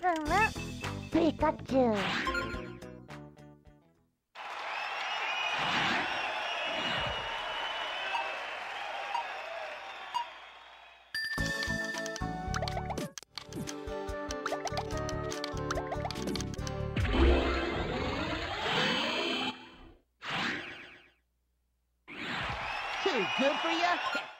Pikachu. Too good for you?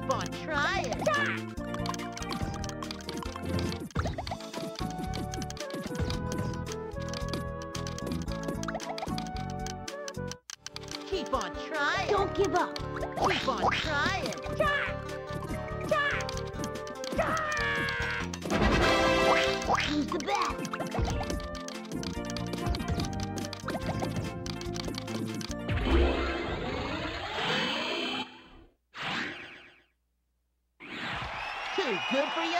Keep on trying. Keep on trying. Don't give up. Keep on trying. Who's the best? Good for you?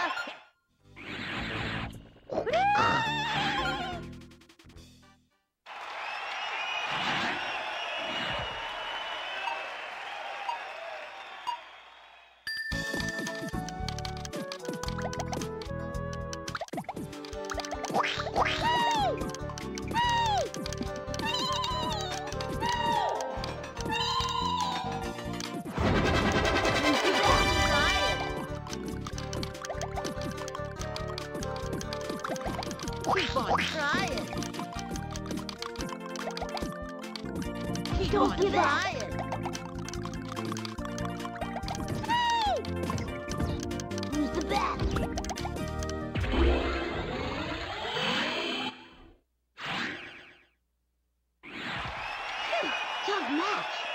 Keep on trying. Keep Don't on give trying. up. Who's the best? Tough match.